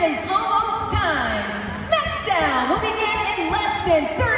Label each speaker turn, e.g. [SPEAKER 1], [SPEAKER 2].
[SPEAKER 1] It is almost time. SmackDown will begin in less than 30